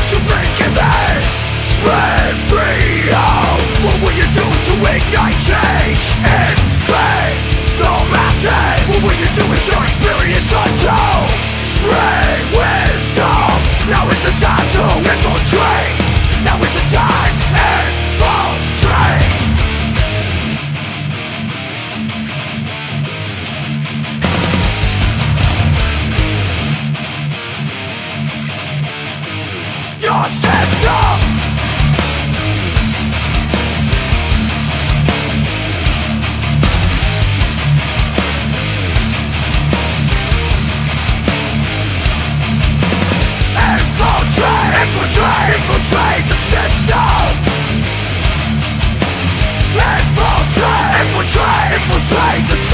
should freedom What will you do to ignite change? Infect the masses What will you do with your experience untold? Spread wisdom Now is the time to infiltrate Now is the time train for the.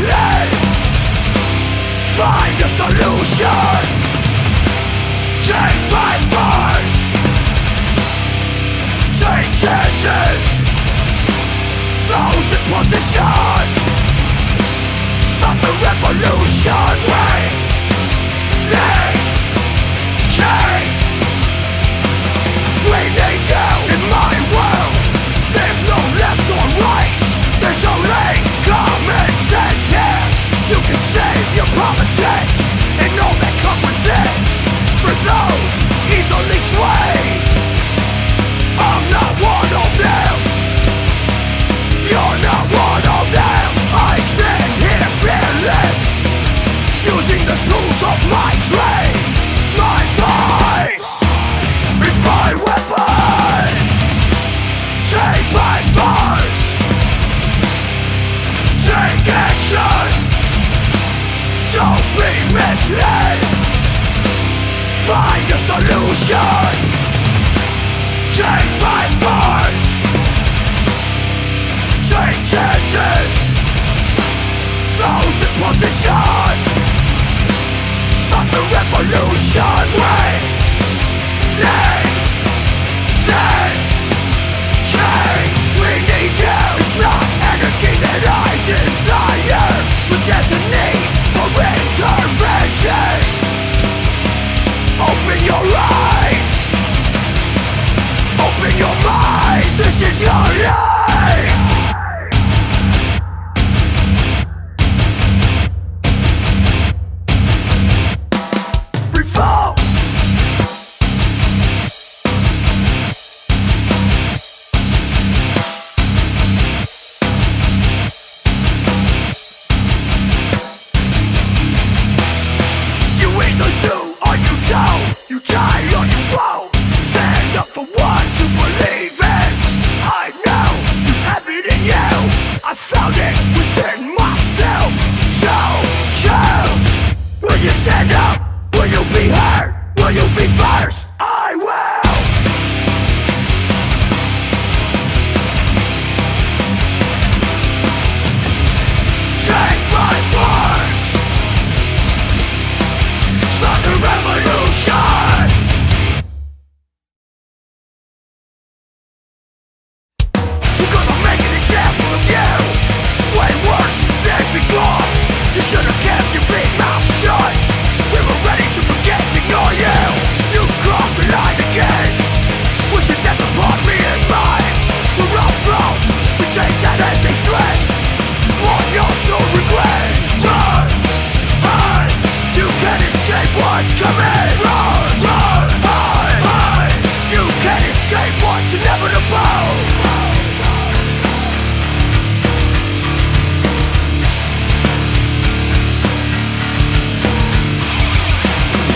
need Find a solution! Take my voice Take chances! Those in position! Stop the revolution! We need change! We need change You can save your politics And all that come with it For those easily swayed. I'm not one of them. You're not one of them. I stand here fearless Using the tools of my trade. My voice is my weapon. Take my force Take action Don't be misled. Find a solution. Take my force Take chances. Those in position. Stop the revolution. We need this change. We need you. It's not anarchy that I your eyes. Open your mind. This is your life what's coming Run, run, run, run You can't escape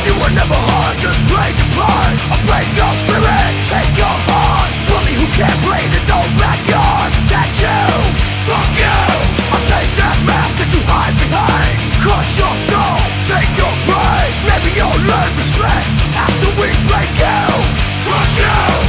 You were never hard, just the part I break your spirit, take your who can't backyard That's you, fuck you. I'll take that mask that you hide behind. Crush your soul, take your pride Maybe you'll learn respect After we break you Crush you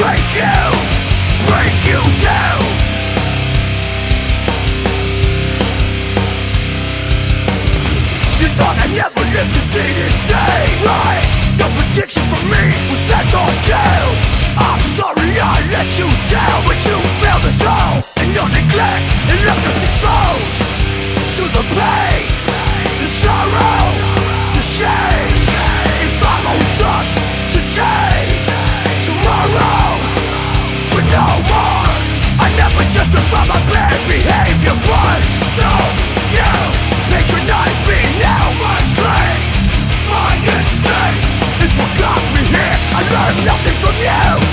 break you, break you down! You thought I'd never live to see this day, right? Your prediction for me was that you I'm sorry I let you down, but you failed us all. Your neglect, left us exposed To the pain, the sorrow, the shame. justify my bad behavior But so you? Patronize me now My strength, my instincts is what got me here. I learned nothing from you.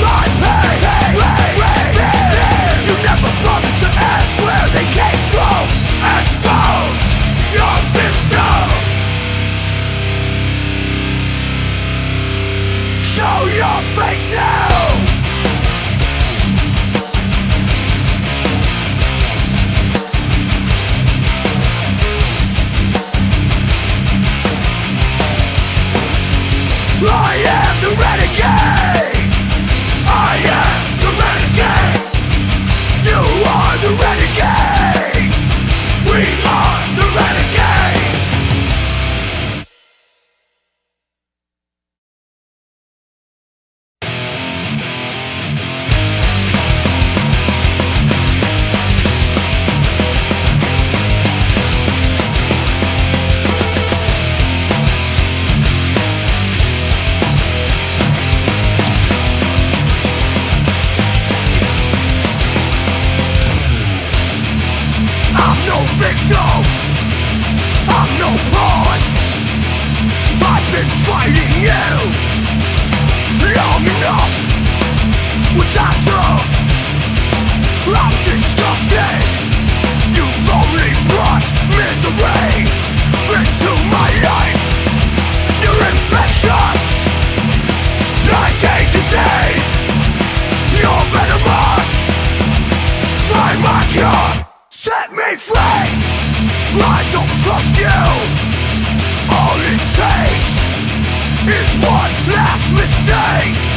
fighting you. Long enough. I'm disgusted. You've only brought misery Into my life. You're infectious. Like a disease. You're venomous. My cure. Set me free. I don't trust you. All it takes is one last mistake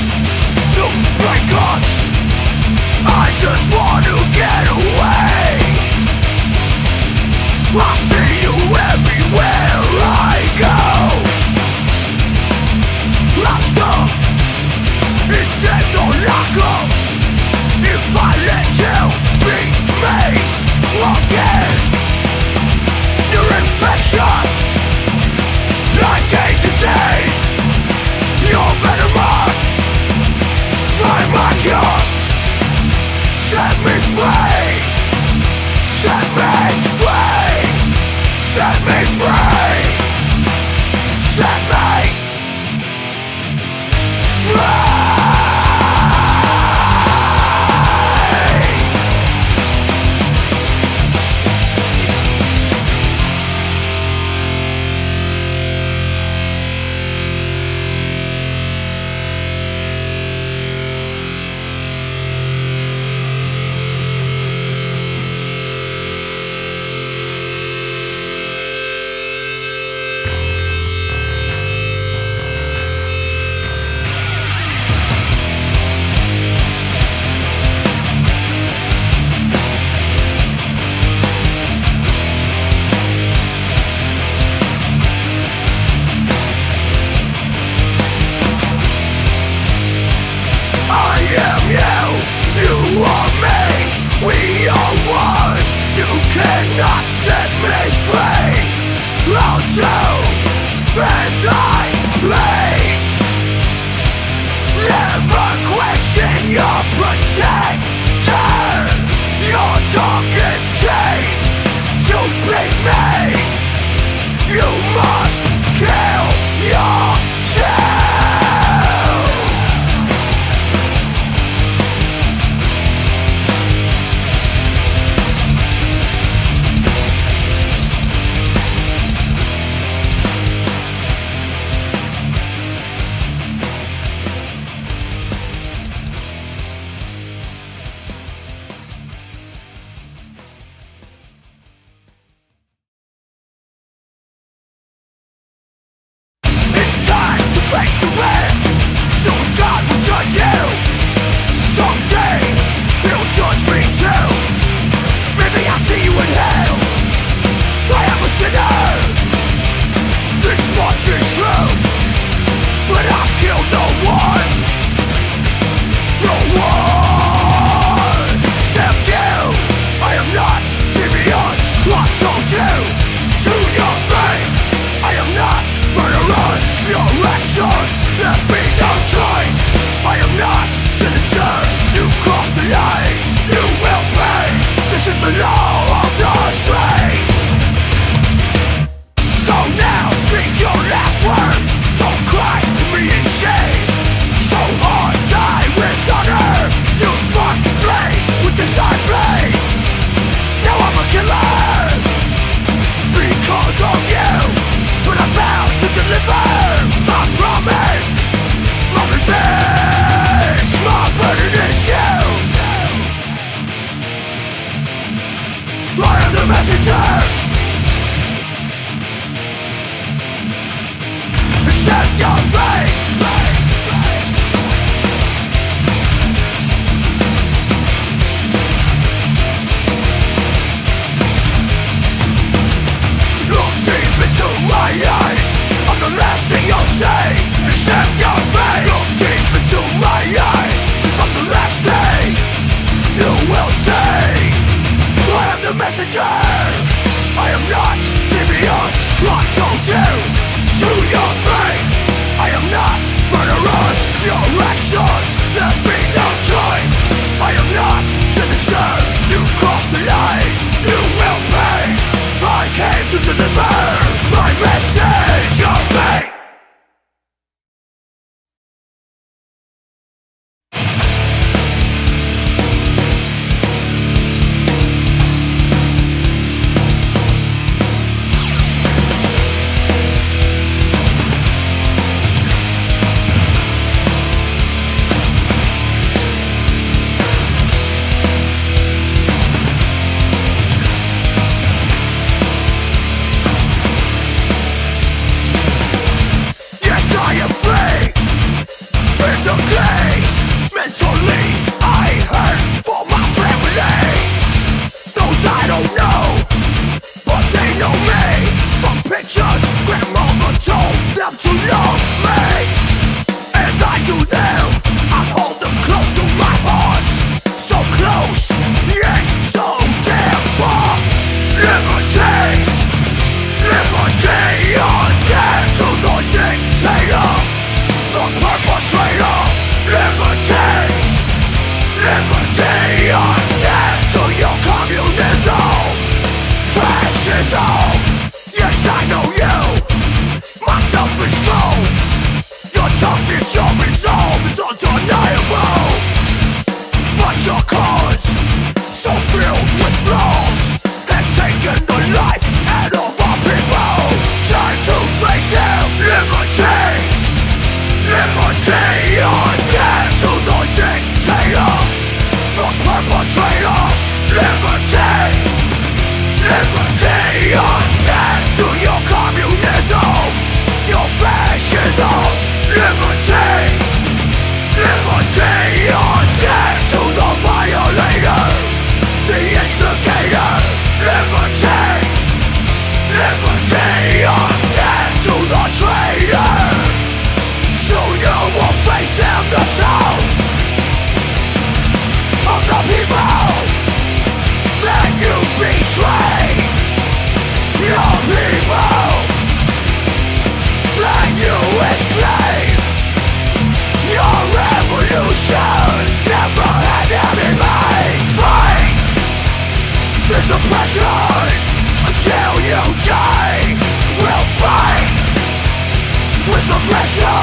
pressure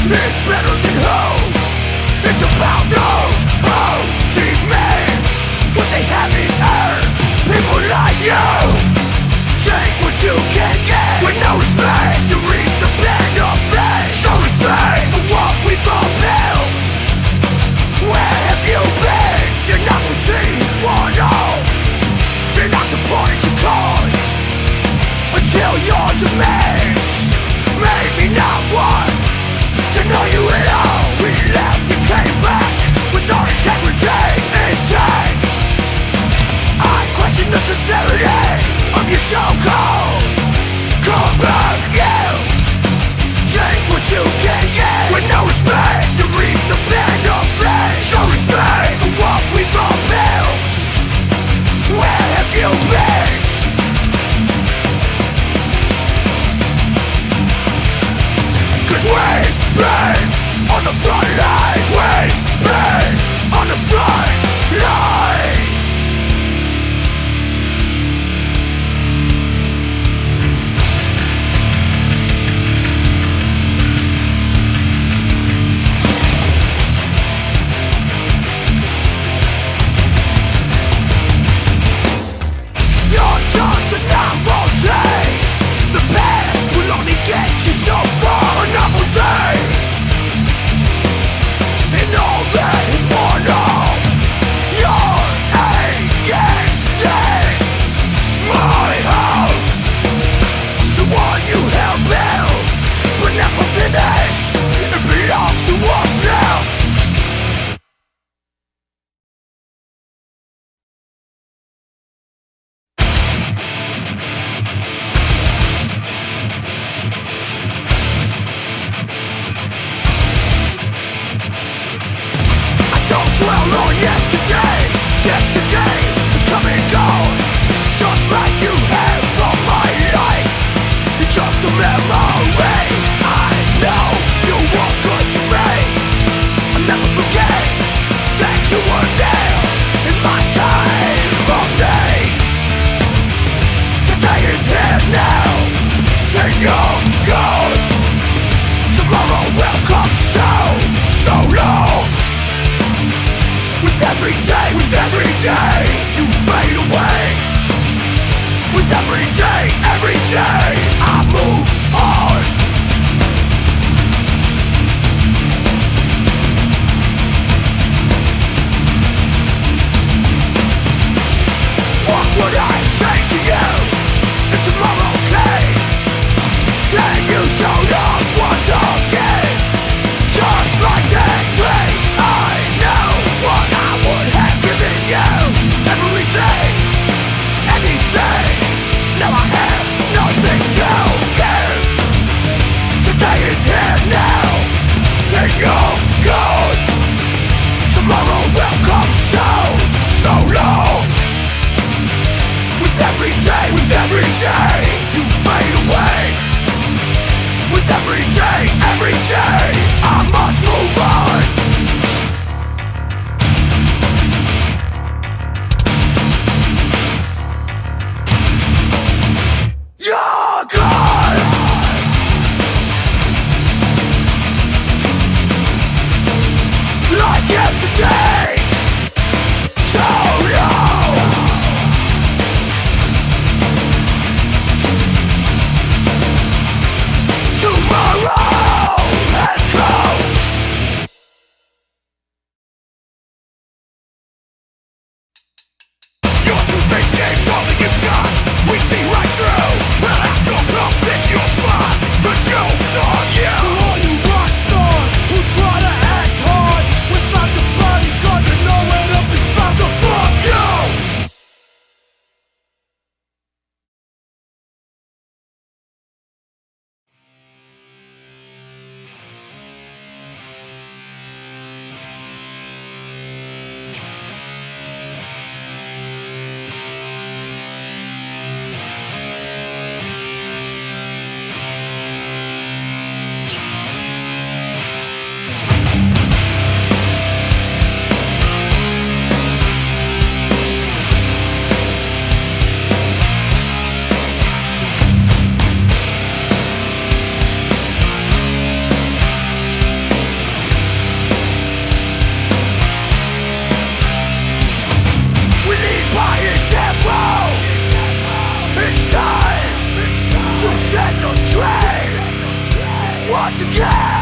It's better than who It's about those who demand What they haven't earned People like you. Take what you can get With no respect. the sincerity of your so-called comeback You take what you can get with no respect. To reap the pain of flesh. Show respect for what we've all built. Where have you been? Cause we've been on the front lines. Again.